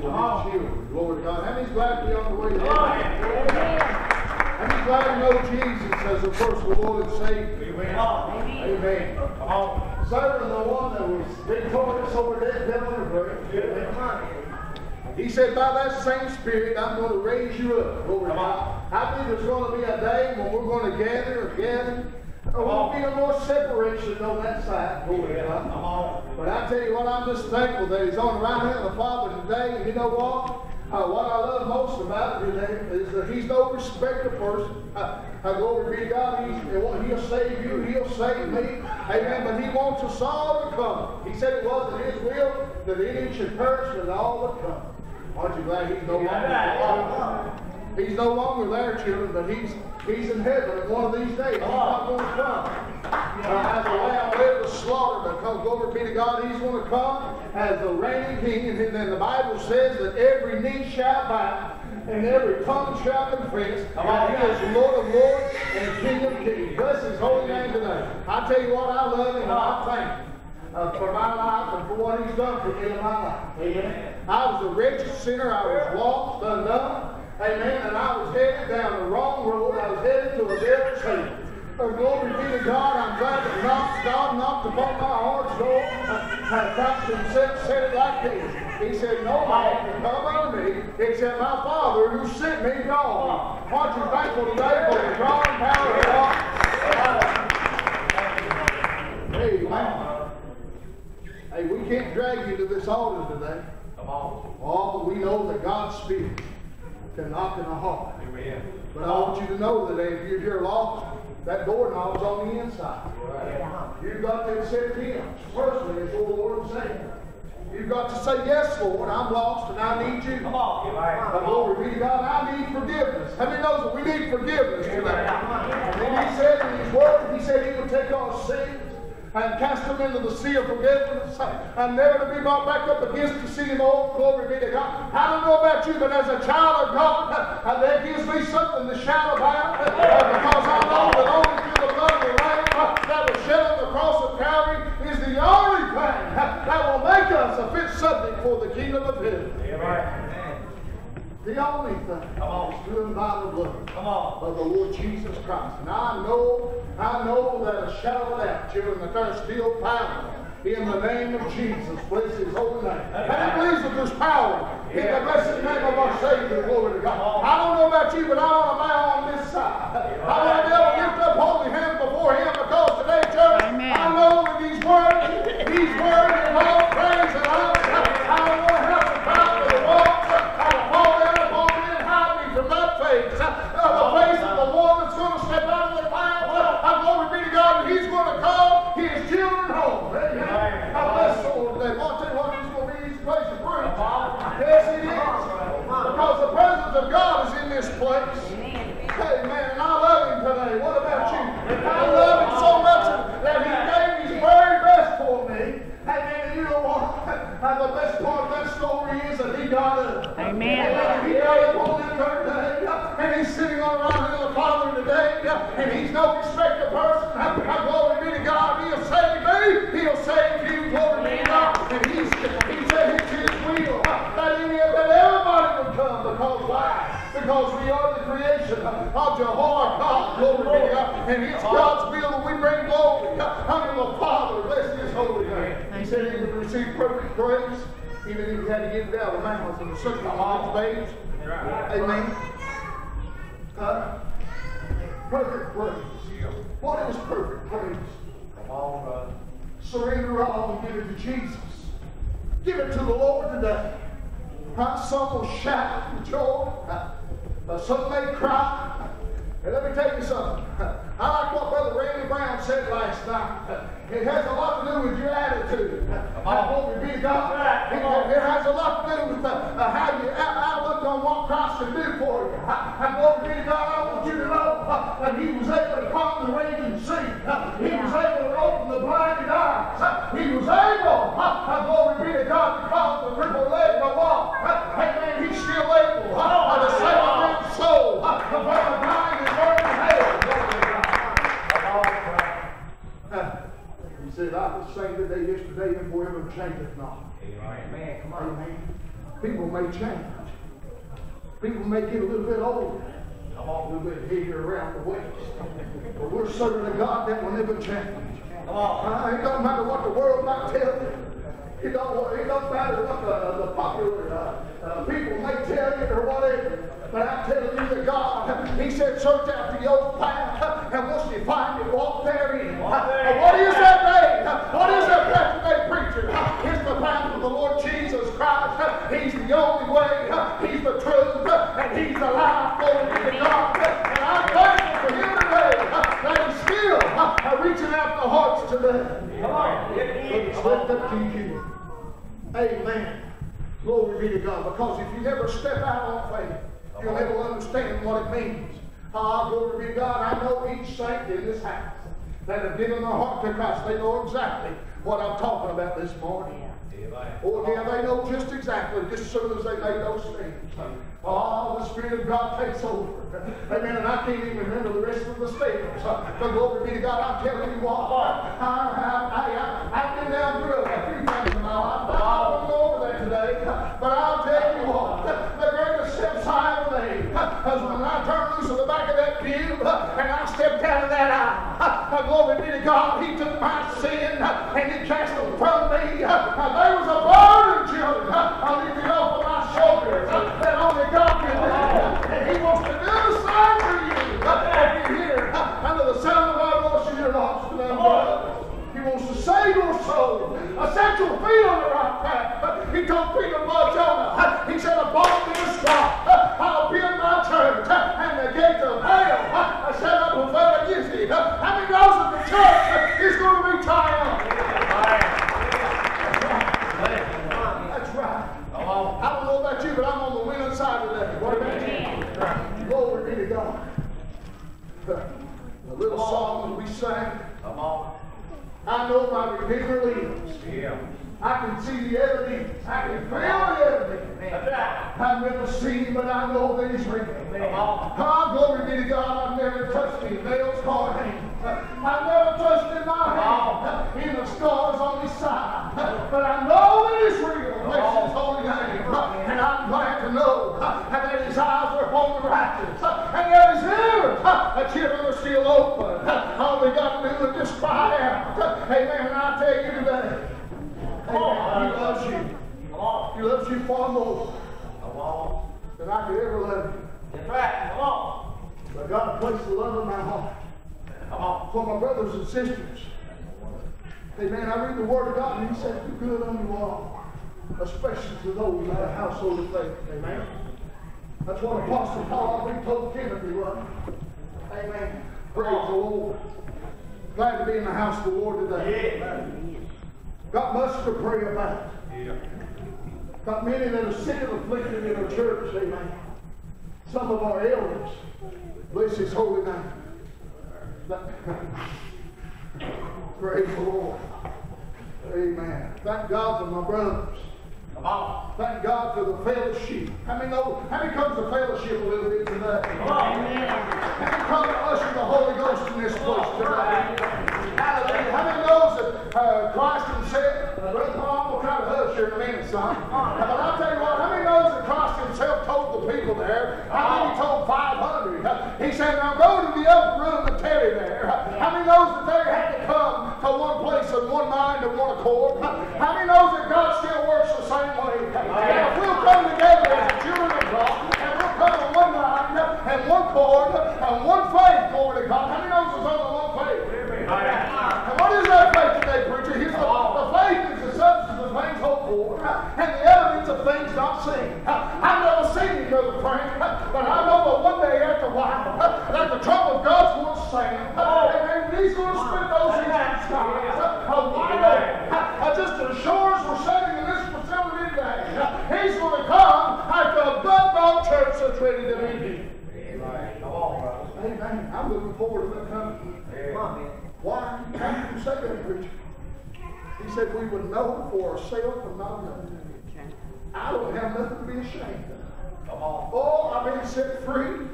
for his children. Glory to God. How many's glad to be on the way to heaven? How many's glad to know Jesus as the personal Lord and Savior? Amen. Amen. Come on. Serving the one that was victorious over death, devil, and grave. He said, by that same Spirit, I'm going to raise you up. Glory to God. I believe there's going to be a day when we're going to gather again. There won't be no more separation on that side. To Come God. on. But I tell you what, I'm just thankful that he's on the right hand of the Father today. And you know what? Uh, what I love most about today is that he's no respecter person. Uh, uh, glory be to God. He's, he'll save you. He'll save me. Amen. But he wants us all to come. He said it wasn't his will that any should perish, but all would come. Aren't you glad he's no longer there? He's no longer there, children, but he's he's in heaven. And one of these days, he's not going to come uh, as a lamb led to slaughter, but come, glory be to God, he's going to come as the reigning king. And then the Bible says that every knee shall bow and every tongue shall confess that he is Lord of lords and King of kings. Bless his holy name today. I tell you what, I love him and I thank him. Uh, for my life and for what he's done for me in my life. Amen. I was a wretched sinner. I was lost, undone. Amen. And I was headed down the wrong road. I was headed to a devil's hell. Oh, glory be to God. I'm glad that knocked, God knocked upon my heart's door. And Christ said it like this. He said, No man can come unto me except my Father who sent me God. Aren't you thankful today for the drawing power of God? Amen. Hey, we can't drag you to this altar today. Come on. Oh, but we know that God's Spirit can knock in the heart. Amen. But I want you to know that if you're here lost, that doorknob's on the inside. You've got to accept Him personally as your Lord and Savior. You've got to say, Yes, Lord, I'm lost and I need you. Come on. But glory be to God, I need forgiveness. How many knows that we need forgiveness today? And then He said in His Word, He said He would take our sins and cast them into the sea of forgiveness and never to be brought back up against the sea of old. Glory be to God. I don't know about you, but as a child of God, uh, that gives me something to shout about uh, because I know that only through the blood of the Lamb uh, that was shed on the cross of Calvary is the only thing uh, that will make us a fit subject for the kingdom of heaven. Amen. The only thing Come on. is driven by the blood Come on. of the Lord Jesus Christ. And I know, I know that a shadow of doubt, children, that there's still power in the name of Jesus. Bless his holy name. And I believe that there's power in the blessed name of our Savior. Glory to God. I don't know about you, but I want to bow on this side. I want to be able to lift up holy hands before him because today, church, Amen. I know that he's worthy. He's worthy of all praise and honor. I don't want to have to bow to the wall. I will fall down upon me and hide me from that face. Uh, the face of the one that's going to step out of the cloud. Uh, glory be to God, and he's going to call his children home. Amen. I bless the Lord today. Well, I'll tell you what, it's going to be an easy place to preach. Yes, it is. Because the presence of God is in this place. Hey, man, I love him today. What about you? I love him so much that he gave his very best for me. Hey, man, you know what? And the best part of that story is that he got up. Amen. And he got up on that third day, and he's sitting on the right hand of the Father today, and he's no respecter of person. Glory be to God. He'll save me. He'll save you. Glory be to God. And he's, he said it's his will that, any, of that everybody would come because why? Because we are the creation of Jehovah God. Glory be to God. And it's God's will that we bring glory unto the Father. Bless his holy name. He said he would receive perfect praise, even if he had to get it out of the mouth and the circle of his babes. Amen. Uh, perfect praise. What is perfect praise? Come on, brother. Surrender all and give it to Jesus. Give it to the Lord today. Uh, some will shout with joy. Uh, uh, some may cry. And let me tell you something. I like what Brother Randy Brown said last night. It has a lot to do with your attitude. Uh, glory be to God. It, it has a lot to do with uh, uh, how you out- outlook on what Christ can do for you. Uh, and glory be to God. I want you to know uh, that He was able to calm the raging sea. Uh, he was able to open the blinded eyes. Uh, he was able, uh, uh, glory be to God, to cause the crippled leg to walk. Uh, amen. He's still able uh, uh, to save a man's soul uh, from the blind and burning hell. Glory to God. Come on, brother. Uh, He said, I saying today, yesterday, and forever changeth not. Amen. Come on. Amen. People may change. People may get a little bit older. Come on. A little bit heavier around the waist. But we're serving a God that will never change. Come on. Uh, it don't matter what the world might tell you. It don't, it don't matter what the, the popular uh, uh, people may tell you or whatever. But I'm telling you that God, He said, search after the old path, and once you find it, walk therein. Walk therein. And what is that day? What is that path today, preacher? It's the path of the Lord Jesus Christ. He's the only way. He's the truth, and He's the life. Glory be to God. And I'm thankful for Him today that He's still uh, reaching out the hearts today. Come on. Get But in. it's Come left on. up to you. Amen. Glory be to God. Because if you never step out on faith, you'll never understand what it means. Ah, glory be to God. I know each saint in this house that have given their heart to Christ. They know exactly what I'm talking about this morning. Oh, yeah, they know just exactly, just as soon as they made those things. Oh, the Spirit of God takes over. Amen. And I can't even remember the rest of the statements. But glory be to God, I'm telling you what. I, I, I, been down through a few things in my life. but I won't go over that today. But I'll tell you what. The greatest steps I ever made was when I turned loose of the back of that pew and I stepped out of that aisle. Glory be to God. He took my sin and He cast them from me. And There was a burden, uh, children, the off of my shoulders uh, that only God can do. And He wants to do same for you. Uh, if you're here under the sound of our voice and you're lost and undone. He wants to save your soul. I set your feet on the right path. He told Peter Blood Jonah, he said, Upon this rock I'll build my church, and the gates of hell I shall not prevail against it. How many knows that the church is going to be triumphant? That's right. Come on. I don't know about you, but I'm on the winning side of that. What about you? Glory be to God. The little song that we sang, Come on. I know my Redeemer lives. Yeah. I can see the evidence. I can feel the evidence. That's right. I've never seen him, but I know that he's real. Come on. Ah, glory be to God. I've never touched his nails nor hands. I've never trusted my hand in the scars on his side. But I know that he's real. Bless his holy name. And I'm glad to know that his eyes are upon the righteous. And that his ears, the children are still open. All we got to do is just cry out. Amen. And I tell you today, Amen. He loves you. Come on. He loves you far more on. than I could ever love you. That's right. Come on. But God placed the love in my heart Come on. for my brothers and sisters. Amen. I read the Word of God and He said, Do good unto all, especially to those of the household of faith. Amen. That's what Apostle Paul, think, told Timothy, was. Amen. Praise the Lord. Glad to be in the house of the Lord today. Yeah. Got much to pray about. Yeah. Got many that are sick and afflicted in our church, amen. Some of our elders, bless his holy name. Praise the Lord. Amen. Thank God for my brothers. Come on. Thank God for the fellowship. How many know, how many comes to fellowship a little bit today? Come on. How many come to usher the Holy Ghost in this place today? Hallelujah. How many knows that uh, Christ himself, uh, Brother Paul, I'm going to try to hush son. But I'll tell you what, how many knows that Christ himself told the people there, I think he told 500. Uh, He said, now go to the upper room and tarry there. How many knows that they had to come to one place in one mind and one accord? How many knows that God still works the same way? And if we'll come together as the children of God, and we'll come in one mind and one cord and one faith, glory to God. How many knows there's only one faith? And what is that faith today, preacher? Here's the, the faith is the substance of things hoped for and the evidence of things not seen. I've never seen you, Brother Frank, but I know that one day after a while that the trump of God's going to sound. And he's going to split those in skies. wide open. Just as sure as we're sitting in this facility today, he's going to come like a blood-bought church that's ready to meet him. Amen. I'm looking forward to that coming. Why? How did you say that, preacher? He said we would know for ourselves and not another. I don't have nothing to be ashamed of. Come on. Oh, I've been set free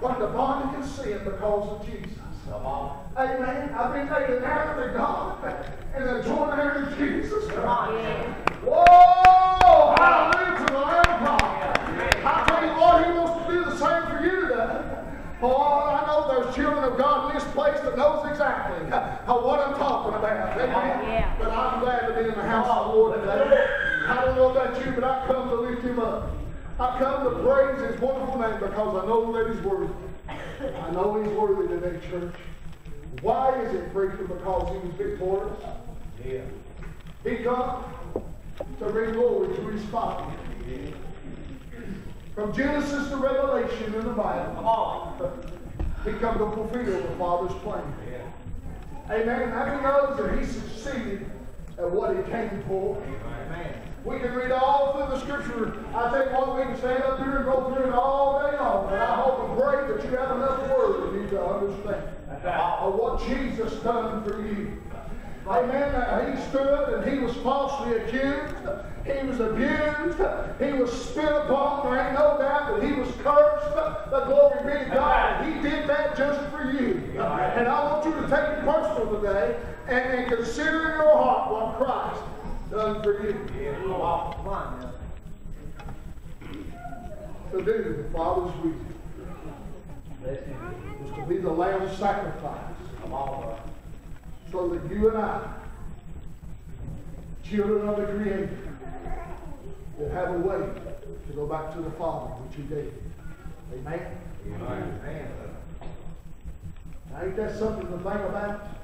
from the bondage of sin because of Jesus. Come on. Amen. I've been made an heir to God and a joint heir to Jesus Christ. Yeah. Whoa! Hallelujah to the Lamb of God. I tell you, Lord, He wants to do the same for you today. Oh, I know there's children of God in this place that knows exactly what I'm talking about. Amen. Yeah. But I'm glad to be in the house of the Lord today. I don't know about you, but I come to lift him up. I come to praise his wonderful name because I know that he's worthy. I know he's worthy today, church. Why is it, preacher? Because he was victorious. Yeah. He come to bring glory to his Father. Yeah. From Genesis to Revelation in the Bible, Come on. he come to fulfill the Father's plan. Yeah. Amen. How many knows that he succeeded at what he came for? Amen. We can read all through the scripture. I tell you what, we can stand up here and go through it all day long. But I hope and pray that you have enough word in you to understand uh, of what Jesus done for you. Amen. He stood and he was falsely accused. He was abused. He was spit upon. There ain't no doubt that he was cursed. But glory be to God. He did that just for you. And I want you to take it personal today and, and consider in your heart what Christ done for you. Yeah. Come on. Come now. To do the Father's will is to be the lamb sacrifice. Come on, brother. so that you and I, children of the Creator, will have a way to go back to the Father, which He gave. Amen? Amen. Now, ain't that something to think about?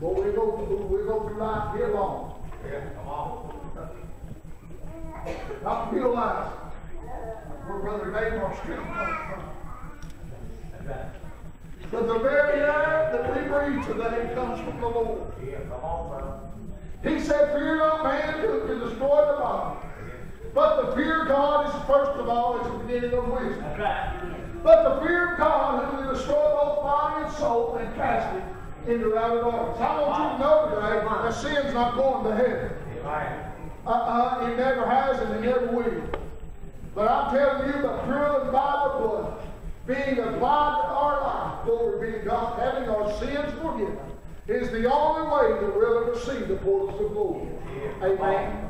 Boy, we go through, we go through life here long. Yeah. Come on. Not realize where Brother strength comes from. But the very air that we breathe today comes from the Lord. Yeah. Come on, brother. He said, Fear not man who can destroy the body. But the fear of God is first of all, is the beginning of wisdom. Right. But the fear of God who will destroy both body and soul and cast it into outer darkness. I want you to know today that sin's not going to heaven. Uh-uh, it never has and it never will. But I'm telling you, the through and by the blood, being applied to our life, glory be to God, having our sins forgiven, is the only way that we'll ever see the portals of glory. Amen.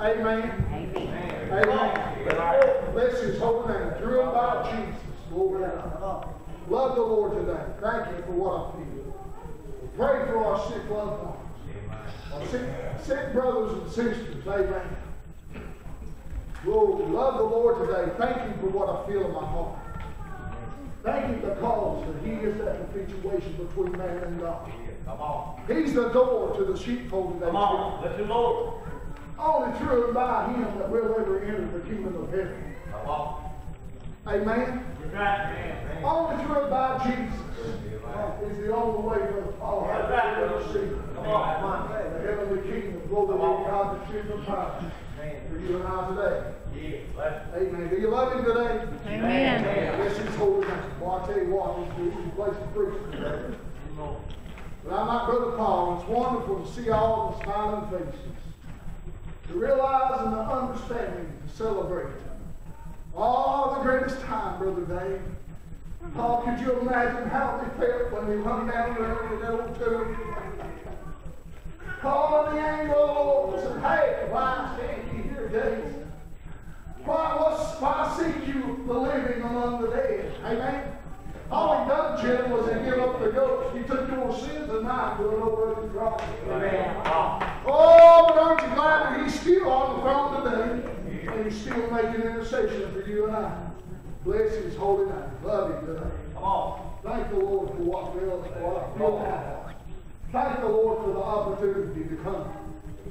Amen. Amen. Amen. Bless his holy name. Through and by Jesus. Glory to God. Love the Lord today. Thank you for what I feel. Pray for our sick loved ones. Our sick, sick brothers and sisters. Amen. Lord, love the Lord today. Thank you for what I feel in my heart. Thank you because that He is that situation between man and God. Come on. He's the door to the sheepfold today. Come on. Bless the Lord. Only through and by Him that we'll ever enter the kingdom of heaven. Come on. Amen. Right, man. Only through and by Jesus is the only way to the Father That's right, to brother. receive Come on. Come on. the heavenly kingdom. Glory be to God, the truth of power for you and I today. Yeah. Amen. Do you love Him today? Amen. Yes, He's holy name. Well, I tell you what, He's He's a place to preach today. But I'm not Brother Paul. It's wonderful to see all the smiling faces, to realize and to understand, to celebrate. All the greatest time, Brother Dave. Oh, could you imagine how they felt when they hung down there in that old tomb? Calling the angel of the Lord and said, Hey, why stand you here, Dave? Why, what's, why seek you the living among the dead? Amen. All he done, Jim, was he give up the ghost. He took your sins and mine to an over cross. Amen. Oh, but aren't you glad that he's still on the throne today? And he's still making intercession for you and I. Bless his holy name. Love him today. Come on. Thank the Lord for what will, what I feel now. Thank the Lord for the opportunity to come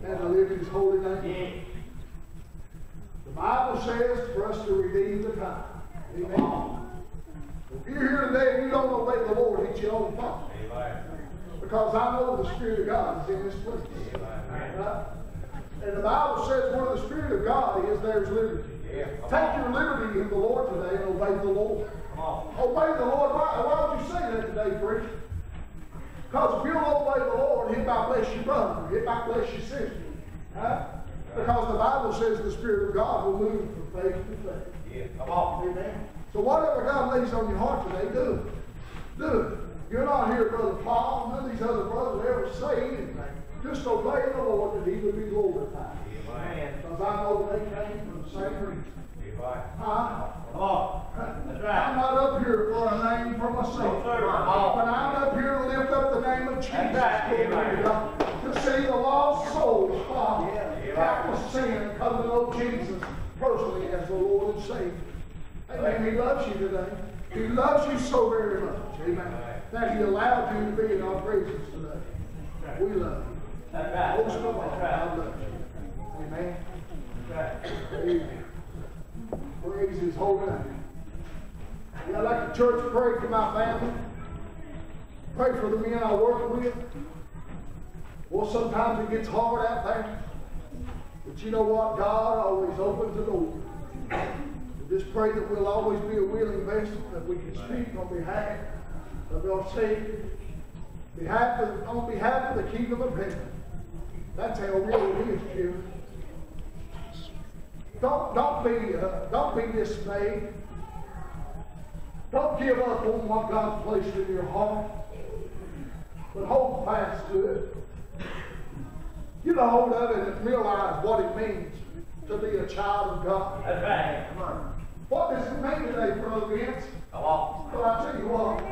and to live his holy name. The Bible says for us to redeem the time. Amen. If you're here today and you don't obey the Lord, it's your own fault. Because I know the Spirit of God is in this place. Right? And the Bible says where the Spirit of God is, there's liberty. Yeah. Take your liberty in the Lord today and obey the Lord. Obey the Lord. Why, why don't you say that today, preacher? Because if you'll obey the Lord, He might bless your brother. He might bless your sister. Right? Because the Bible says the Spirit of God will move from faith to faith. Yeah. Come on. Amen. So whatever God lays on your heart today, do it. Do it. You're not here, Brother Paul, none of these other brothers ever say anything. Just obey the Lord that He would be glorified. Amen. Because they came from the same reason. Huh? Come on. That's I'm not up here for a name for No, myself. sir. But I'm up here to lift up the name of Jesus. Right. To see the lost souls, Father, Yeah. help us sin to know Jesus personally as the Lord and Savior. Amen. He loves you today. He loves you so very much. Amen. That He allowed you to be in our presence today. We love you. Most of all, I love you. Amen. Right. Amen. Praise His holy name. Yeah, I'd like the church to pray for my family. Pray for the men I work with. Well, sometimes it gets hard out there. But you know what? God always opens the door. Just pray that we'll always be a willing vessel, that we can speak on behalf of our Savior, behalf of, on behalf of the kingdom of heaven. That's how real it is, children. Don't, don't be, uh, don't be dismayed. Don't give up on what God placed in your heart, but hold fast to it. Get a hold of it and realize what it means to be a child of God. That's right. Come on. What does it mean today, Brother Vince? Come on. Well, I tell you what.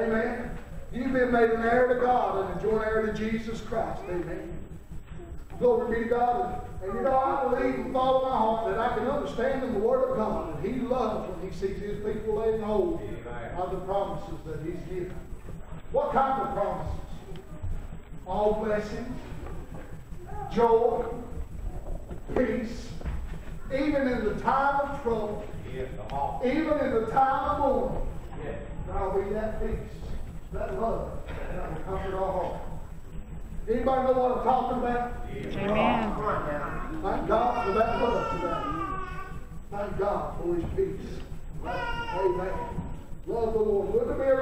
Amen. You've been made an heir to God and a joint heir to Jesus Christ. Amen. Glory be to God. And, you know, I believe and follow my heart that I can understand in the Word of God that He loves when He sees His people laying hold of the promises that He's given. What kind of promises? All blessings, joy, peace, even in the time of trouble, Yeah, come on. even in the time of mourning. Yeah. I'll be that peace, that love, that will comfort our heart. Anybody know what I'm talking about? Amen. Come. Thank God for that love today. Thank God for His peace. Amen. Love the Lord. Wouldn't it be a